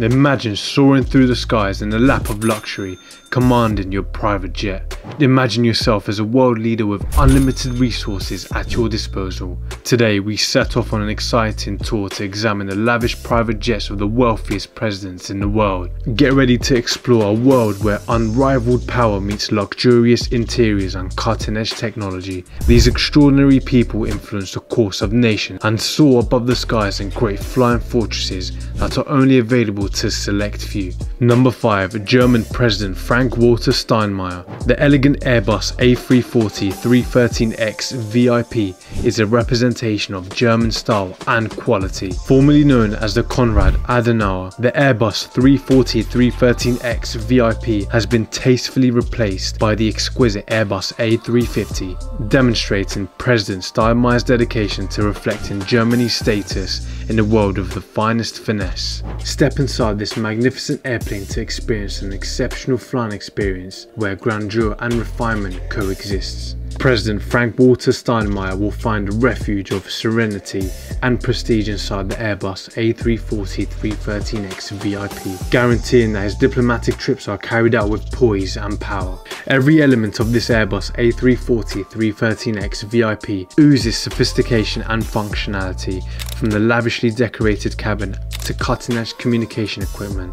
Imagine soaring through the skies in the lap of luxury, commanding your private jet. Imagine yourself as a world leader with unlimited resources at your disposal. Today we set off on an exciting tour to examine the lavish private jets of the wealthiest presidents in the world. Get ready to explore a world where unrivaled power meets luxurious interiors and cutting edge technology. These extraordinary people influence the course of nations and soar above the skies in great flying fortresses that are only available to select few. Number 5. German President Frank-Walter Steinmeier. The elegant Airbus A340 313X VIP is a representation of German style and quality. Formerly known as the Konrad Adenauer, the Airbus 340 313X VIP has been tastefully replaced by the exquisite Airbus A350, demonstrating President Steinmeier's dedication to reflecting Germany's status in the world of the finest finesse. Step inside this magnificent airplane to experience an exceptional flying experience where grandeur and refinement coexists. President Frank-Walter Steinmeier will find a refuge of serenity and prestige inside the Airbus A340-313X VIP, guaranteeing that his diplomatic trips are carried out with poise and power. Every element of this Airbus A340-313X VIP oozes sophistication and functionality, from the lavishly decorated cabin to cutting-edge communication equipment.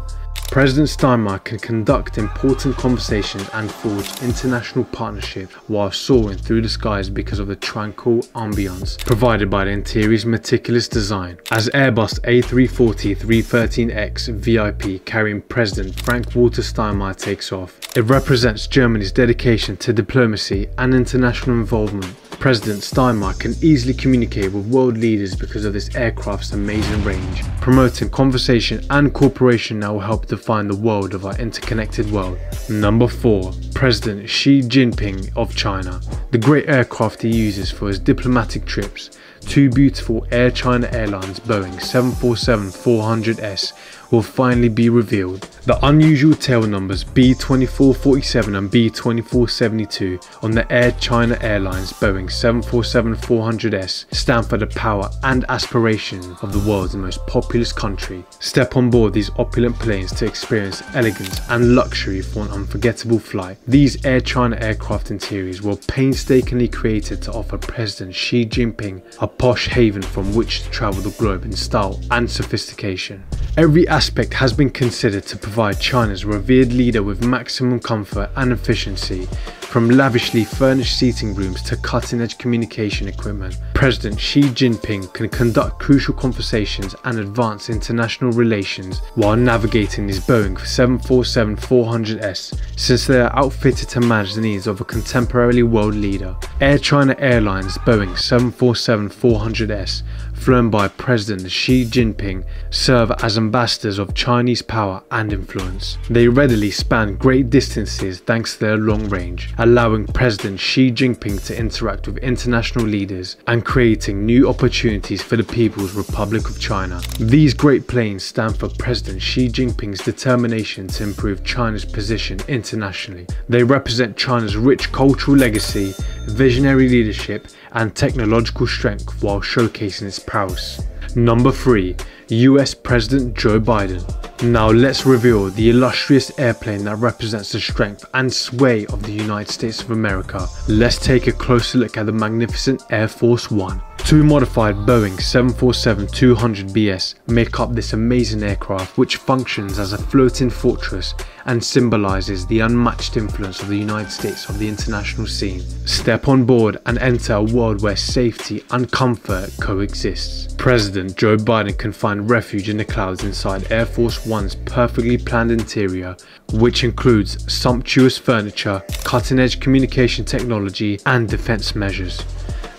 President Steinmeier can conduct important conversations and forge international partnerships while soaring through the skies because of the tranquil ambience provided by the interior's meticulous design. As Airbus A340-313X VIP carrying President Frank-Walter Steinmeier takes off, it represents Germany's dedication to diplomacy and international involvement President Steinmeier can easily communicate with world leaders because of this aircraft's amazing range, promoting conversation and cooperation that will help define the world of our interconnected world. Number 4. President Xi Jinping of China. The great aircraft he uses for his diplomatic trips, two beautiful Air China Airlines Boeing 747-400S will finally be revealed. The unusual tail numbers B2447 and B2472 on the Air China Airlines Boeing 747-400S stand for the power and aspiration of the world's most populous country. Step on board these opulent planes to experience elegance and luxury for an unforgettable flight. These Air China aircraft interiors were painstakingly created to offer President Xi Jinping a posh haven from which to travel the globe in style and sophistication. Every aspect has been considered to provide China's revered leader with maximum comfort and efficiency from lavishly furnished seating rooms to cutting edge communication equipment, President Xi Jinping can conduct crucial conversations and advance international relations while navigating his Boeing 747-400S since they are outfitted to manage the needs of a contemporary world leader. Air China Airlines Boeing 747-400S flown by President Xi Jinping serve as ambassadors of Chinese power and influence. They readily span great distances thanks to their long range, allowing President Xi Jinping to interact with international leaders and creating new opportunities for the People's Republic of China. These great planes stand for President Xi Jinping's determination to improve China's position internationally. They represent China's rich cultural legacy, visionary leadership, and technological strength while showcasing its prowess. Number 3. US President Joe Biden. Now let's reveal the illustrious airplane that represents the strength and sway of the United States of America. Let's take a closer look at the magnificent Air Force One. Two modified Boeing 747-200BS make up this amazing aircraft which functions as a floating fortress and symbolises the unmatched influence of the United States on the international scene. Step on board and enter a world where safety and comfort coexists. President Joe Biden can find refuge in the clouds inside Air Force One's perfectly planned interior, which includes sumptuous furniture, cutting edge communication technology and defense measures.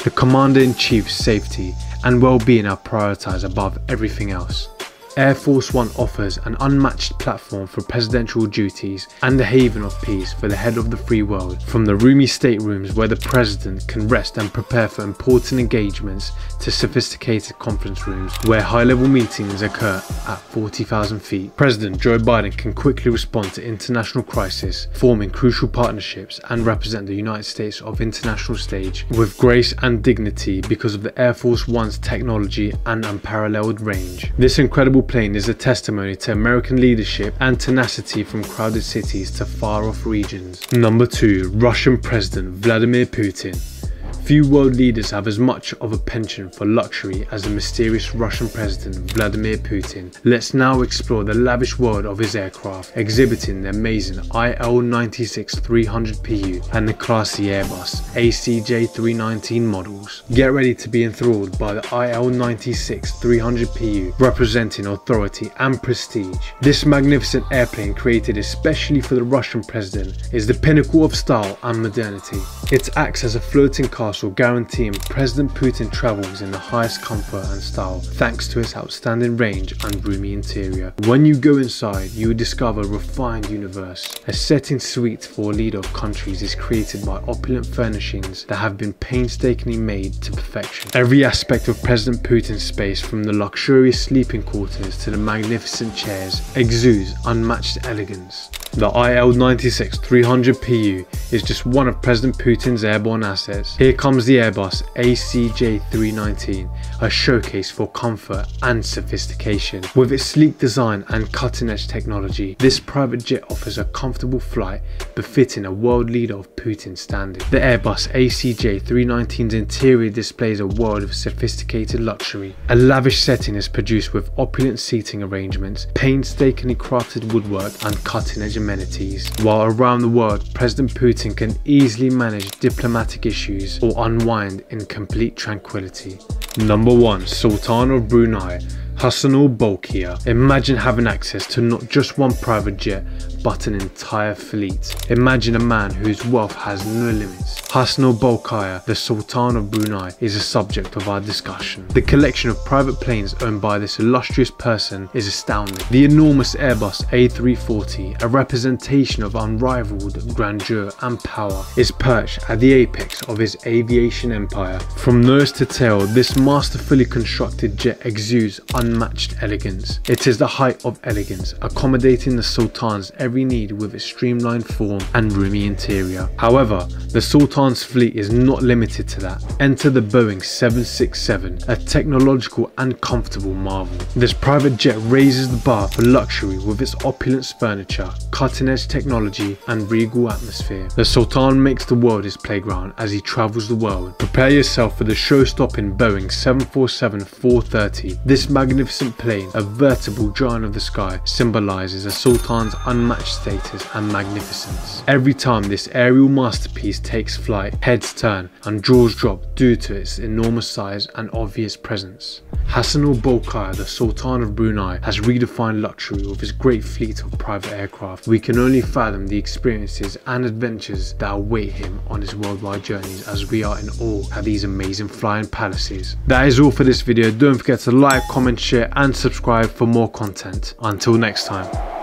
The Commander-in-Chief's safety and well-being are prioritized above everything else. Air Force One offers an unmatched platform for presidential duties and a haven of peace for the head of the free world. From the roomy staterooms where the president can rest and prepare for important engagements to sophisticated conference rooms where high-level meetings occur at 40,000 feet. President Joe Biden can quickly respond to international crisis, forming crucial partnerships and represent the United States of international stage with grace and dignity because of the Air Force One's technology and unparalleled range. This incredible plane is a testimony to American leadership and tenacity from crowded cities to far off regions. Number 2. Russian President Vladimir Putin Few world leaders have as much of a penchant for luxury as the mysterious Russian President Vladimir Putin. Let's now explore the lavish world of his aircraft, exhibiting the amazing IL-96-300PU and the classy Airbus ACJ319 models. Get ready to be enthralled by the IL-96-300PU, representing authority and prestige. This magnificent airplane created especially for the Russian president is the pinnacle of style and modernity. It acts as a floating castle castle guaranteeing President Putin travels in the highest comfort and style thanks to its outstanding range and roomy interior. When you go inside, you will discover a refined universe. A setting suite for a leader of countries is created by opulent furnishings that have been painstakingly made to perfection. Every aspect of President Putin's space from the luxurious sleeping quarters to the magnificent chairs exudes unmatched elegance. The IL-96-300PU is just one of President Putin's airborne assets. Here comes the Airbus ACJ319, a showcase for comfort and sophistication. With its sleek design and cutting-edge technology, this private jet offers a comfortable flight befitting a world leader of Putin's standard. The Airbus ACJ319's interior displays a world of sophisticated luxury. A lavish setting is produced with opulent seating arrangements, painstakingly crafted woodwork and cutting-edge amenities. While around the world, President Putin can easily manage diplomatic issues or unwind in complete tranquility. Number 1. Sultan of Brunei Hassanal Bolkiah. Imagine having access to not just one private jet, but an entire fleet. Imagine a man whose wealth has no limits. Hassanal Bolkiah, the Sultan of Brunei, is a subject of our discussion. The collection of private planes owned by this illustrious person is astounding. The enormous Airbus A340, a representation of unrivaled grandeur and power, is perched at the apex of his aviation empire. From nose to tail, this masterfully constructed jet exudes unmatched elegance. It is the height of elegance, accommodating the Sultan's every need with its streamlined form and roomy interior. However, the Sultan's fleet is not limited to that. Enter the Boeing 767, a technological and comfortable marvel. This private jet raises the bar for luxury with its opulent furniture, cutting edge technology and regal atmosphere. The Sultan makes the world his playground as he travels the world. Prepare yourself for the show-stopping Boeing 747-430. This magnificent plane, a veritable giant of the sky, symbolizes a Sultan's unmatched status and magnificence. Every time this aerial masterpiece takes flight, heads turn and jaws drop due to its enormous size and obvious presence. Hassanal Bolkiah, the Sultan of Brunei, has redefined luxury with his great fleet of private aircraft. We can only fathom the experiences and adventures that await him on his worldwide journeys as we are in awe at these amazing flying palaces. That is all for this video. Don't forget to like, comment, share and subscribe for more content. Until next time.